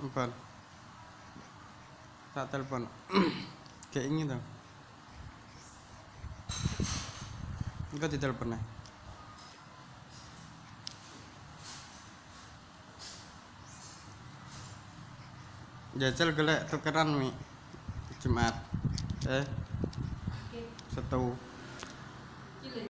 Empat. Tak telepon. Kayak ini tuh. Enggak ditelepon ya. Jajal gelek tukeran mi Jumat. Eh, satu.